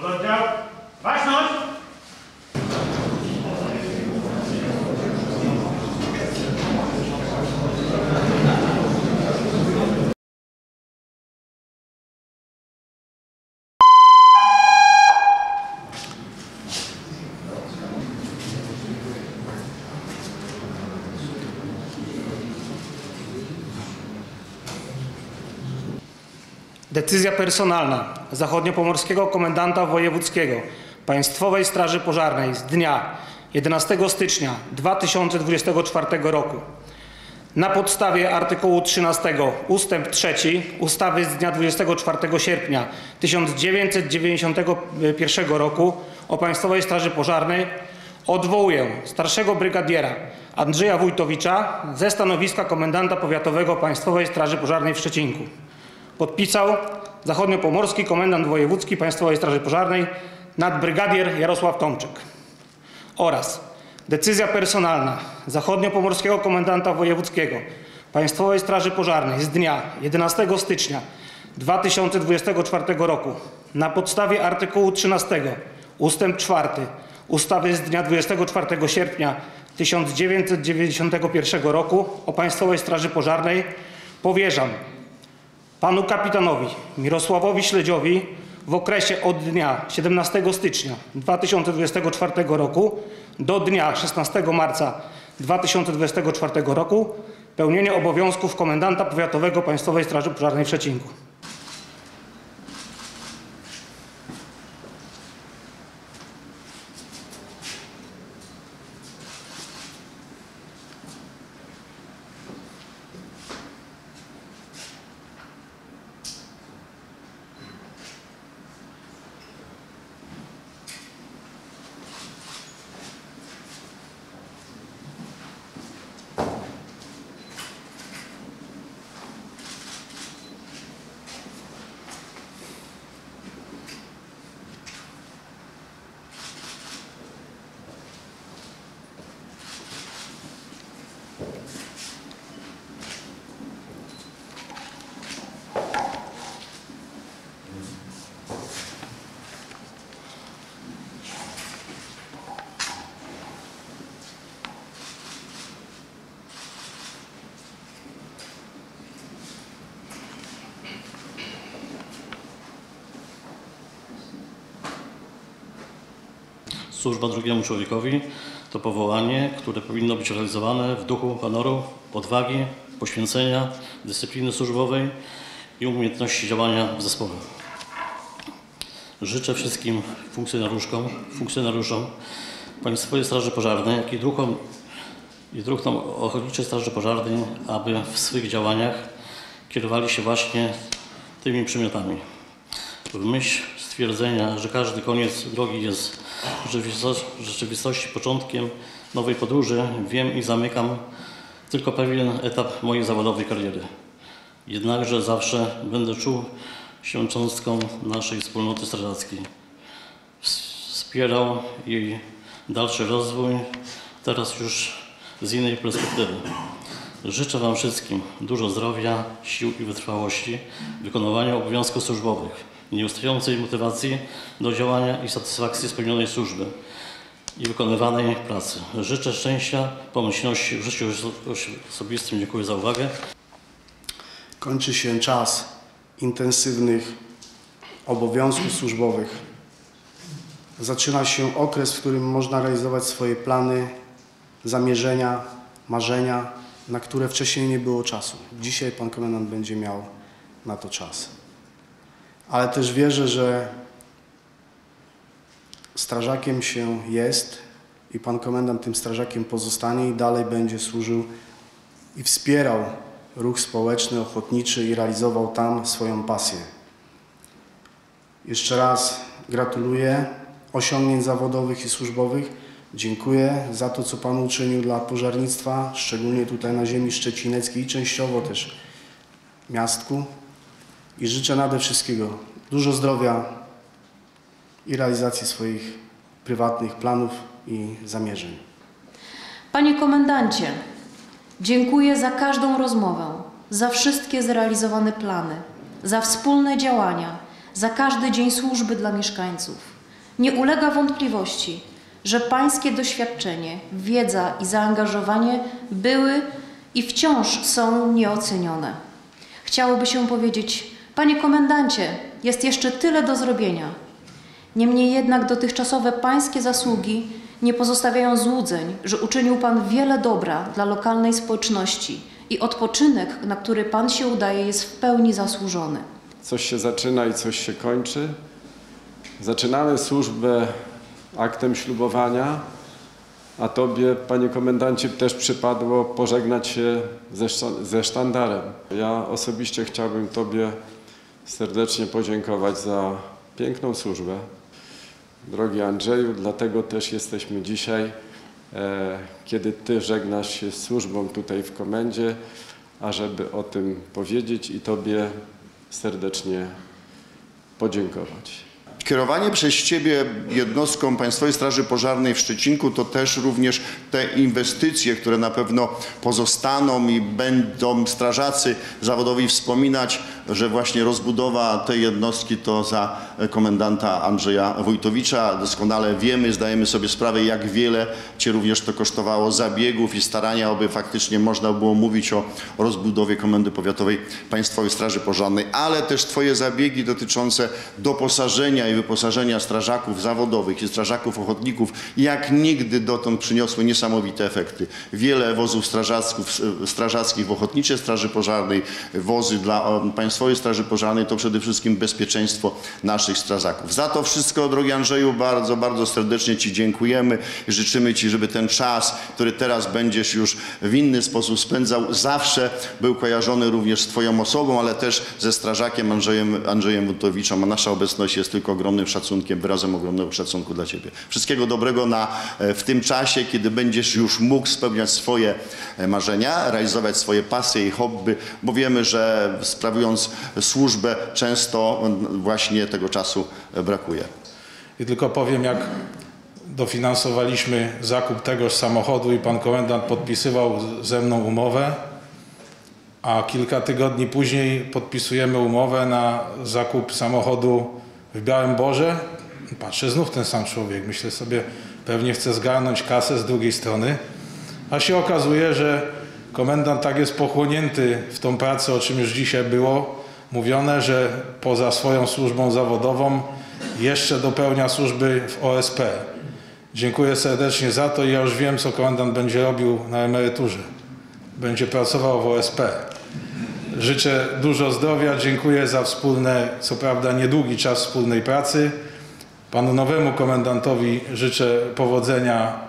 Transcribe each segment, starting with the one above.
好的，加油！Decyzja personalna zachodniopomorskiego komendanta wojewódzkiego Państwowej Straży Pożarnej z dnia 11 stycznia 2024 roku na podstawie artykułu 13 ustęp 3 ustawy z dnia 24 sierpnia 1991 roku o Państwowej Straży Pożarnej odwołuję starszego brygadiera Andrzeja Wójtowicza ze stanowiska komendanta powiatowego Państwowej Straży Pożarnej w Szczecinku. Podpisał zachodniopomorski komendant wojewódzki Państwowej Straży Pożarnej nadbrygadier Jarosław Tomczyk. Oraz decyzja personalna zachodniopomorskiego komendanta wojewódzkiego Państwowej Straży Pożarnej z dnia 11 stycznia 2024 roku na podstawie artykułu 13 ustęp 4 ustawy z dnia 24 sierpnia 1991 roku o Państwowej Straży Pożarnej powierzam panu kapitanowi Mirosławowi Śledziowi w okresie od dnia 17 stycznia 2024 roku do dnia 16 marca 2024 roku pełnienie obowiązków komendanta powiatowego Państwowej Straży Pożarnej w Szczecinku. Służba drugiemu człowiekowi to powołanie, które powinno być realizowane w duchu honoru, odwagi, poświęcenia, dyscypliny służbowej i umiejętności działania w zespole. Życzę wszystkim funkcjonariuszkom, funkcjonariuszom Państwowej Straży Pożarnej, jak i druhom, i druhom Ochotniczej Straży Pożarnej, aby w swych działaniach kierowali się właśnie tymi przymiotami. W myśl stwierdzenia, że każdy koniec drogi jest rzeczywistości, początkiem nowej podróży, wiem i zamykam tylko pewien etap mojej zawodowej kariery. Jednakże zawsze będę czuł się cząstką naszej wspólnoty strażackiej. Wspierał jej dalszy rozwój, teraz już z innej perspektywy. Życzę Wam wszystkim dużo zdrowia, sił i wytrwałości w wykonywaniu obowiązków służbowych, nieustającej motywacji do działania i satysfakcji spełnionej służby i wykonywanej pracy. Życzę szczęścia, pomyślności w życiu oso- osobistym. Dziękuję za uwagę. Kończy się czas intensywnych obowiązków służbowych. Zaczyna się okres, w którym można realizować swoje plany, zamierzenia, marzenia, na które wcześniej nie było czasu. Dzisiaj pan komendant będzie miał na to czas. Ale też wierzę, że strażakiem się jest i pan komendant tym strażakiem pozostanie i dalej będzie służył i wspierał ruch społeczny, ochotniczy i realizował tam swoją pasję. Jeszcze raz gratuluję osiągnięć zawodowych i służbowych. Dziękuję za to, co Pan uczynił dla pożarnictwa, szczególnie tutaj na ziemi szczecineckiej i częściowo też miastku. I życzę nade wszystkiego dużo zdrowia i realizacji swoich prywatnych planów i zamierzeń. Panie komendancie, dziękuję za każdą rozmowę, za wszystkie zrealizowane plany, za wspólne działania, za każdy dzień służby dla mieszkańców. Nie ulega wątpliwości, że Pańskie doświadczenie, wiedza i zaangażowanie były i wciąż są nieocenione. Chciałoby się powiedzieć, Panie Komendancie, jest jeszcze tyle do zrobienia. Niemniej jednak dotychczasowe Pańskie zasługi nie pozostawiają złudzeń, że uczynił Pan wiele dobra dla lokalnej społeczności i odpoczynek, na który Pan się udaje, jest w pełni zasłużony. Coś się zaczyna i coś się kończy. Zaczynamy służbę aktem ślubowania, a Tobie, Panie Komendancie, też przypadło pożegnać się ze, ze sztandarem. Ja osobiście chciałbym Tobie serdecznie podziękować za piękną służbę. Drogi Andrzeju, dlatego też jesteśmy dzisiaj, e, kiedy Ty żegnasz się z służbą tutaj w komendzie, ażeby o tym powiedzieć i Tobie serdecznie podziękować. Kierowanie przez Ciebie jednostką Państwowej Straży Pożarnej w Szczecinku to też również te inwestycje, które na pewno pozostaną i będą strażacy zawodowi wspominać, że właśnie rozbudowa tej jednostki to za komendanta Andrzeja Wójtowicza. Doskonale wiemy, zdajemy sobie sprawę, jak wiele Cię również to kosztowało zabiegów i starania, aby faktycznie można było mówić o rozbudowie Komendy Powiatowej Państwowej Straży Pożarnej, ale też Twoje zabiegi dotyczące doposażenia i wyposażenia strażaków zawodowych i strażaków ochotników jak nigdy dotąd przyniosły niesamowite efekty. Wiele wozów strażaków, strażackich w Ochotniczej Straży Pożarnej, wozy dla e, Państwowej Straży Pożarnej to przede wszystkim bezpieczeństwo naszych strażaków. Za to wszystko, drogi Andrzeju, bardzo, bardzo serdecznie Ci dziękujemy życzymy Ci, żeby ten czas, który teraz będziesz już w inny sposób spędzał, zawsze był kojarzony również z Twoją osobą, ale też ze strażakiem Andrzejem, Andrzejem Butowiczem, a nasza obecność jest tylko ogromnym szacunkiem, wyrazem ogromnego szacunku dla Ciebie. Wszystkiego dobrego na, e, w tym czasie, kiedy będziesz już mógł spełniać swoje e, marzenia, realizować swoje pasje i hobby, bo wiemy, że sprawując służbę często właśnie tego czasu brakuje. I tylko powiem, jak dofinansowaliśmy zakup tegoż samochodu i pan komendant podpisywał ze mną umowę, a kilka tygodni później podpisujemy umowę na zakup samochodu w Białym Borze. Patrzę, znów ten sam człowiek. Myślę sobie, pewnie chce zgarnąć kasę z drugiej strony, a się okazuje, że komendant tak jest pochłonięty w tą pracę, o czym już dzisiaj było mówione, że poza swoją służbą zawodową jeszcze dopełnia służby w OSP. Dziękuję serdecznie za to i ja już wiem, co komendant będzie robił na emeryturze. Będzie pracował w OSP. Życzę dużo zdrowia, dziękuję za wspólne, co prawda niedługi czas wspólnej pracy. Panu nowemu komendantowi życzę powodzenia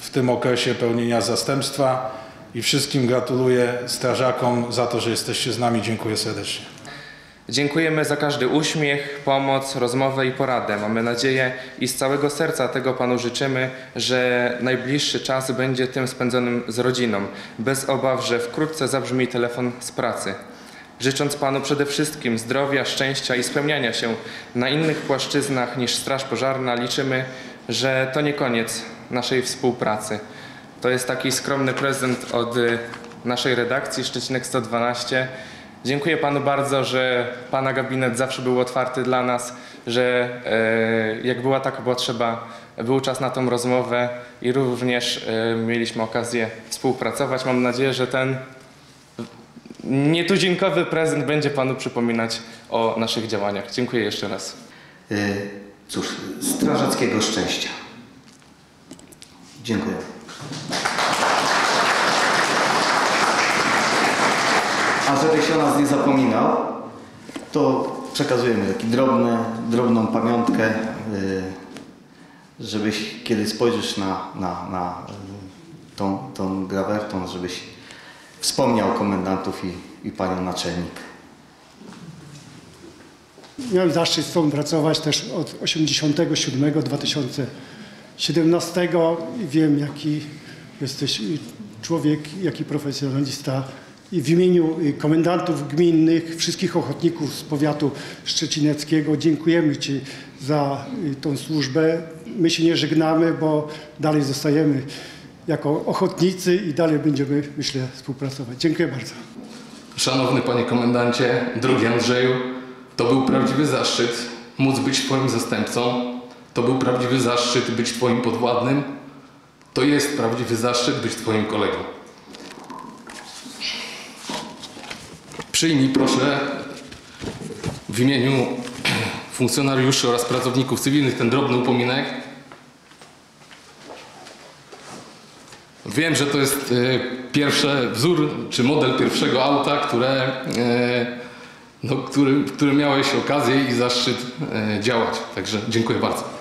w tym okresie pełnienia zastępstwa i wszystkim gratuluję strażakom za to, że jesteście z nami. Dziękuję serdecznie. Dziękujemy za każdy uśmiech, pomoc, rozmowę i poradę. Mamy nadzieję i z całego serca tego Panu życzymy, że najbliższy czas będzie tym spędzonym z rodziną, bez obaw, że wkrótce zabrzmi telefon z pracy. Życząc Panu przede wszystkim zdrowia, szczęścia i spełniania się na innych płaszczyznach niż Straż Pożarna, liczymy, że to nie koniec naszej współpracy. To jest taki skromny prezent od y, naszej redakcji Szczecinek 112. Dziękuję Panu bardzo, że Pana gabinet zawsze był otwarty dla nas, że e, jak była taka potrzeba, był czas na tą rozmowę i również e, mieliśmy okazję współpracować. Mam nadzieję, że ten nietuzinkowy prezent będzie Panu przypominać o naszych działaniach. Dziękuję jeszcze raz. Y, Cóż, strażackiego szczęścia. Dziękuję. A żeby się o nas nie zapominał, to przekazujemy taki drobny, drobną pamiątkę, y, żebyś kiedy spojrzysz na, na, na y, tą, tą grawertą, żebyś wspomniał komendantów i, i panią naczelnik. Miałem zaszczyt z Tobą pracować też od 87 2017 i wiem, jaki jesteś człowiek, jaki profesjonalista. W imieniu komendantów gminnych, wszystkich ochotników z powiatu szczecineckiego dziękujemy Ci za tą służbę. My się nie żegnamy, bo dalej zostajemy jako ochotnicy i dalej będziemy, myślę, współpracować. Dziękuję bardzo. Szanowny panie komendancie, drugi Andrzeju, To był prawdziwy zaszczyt móc być Twoim zastępcą. To był prawdziwy zaszczyt być Twoim podwładnym. To jest prawdziwy zaszczyt być Twoim kolegą. Przyjmij proszę w imieniu funkcjonariuszy oraz pracowników cywilnych ten drobny upominek. Wiem, że to jest e, pierwszy wzór czy model pierwszego auta, które, e, no, który, w którym miałeś okazję i zaszczyt e, działać. Także dziękuję bardzo.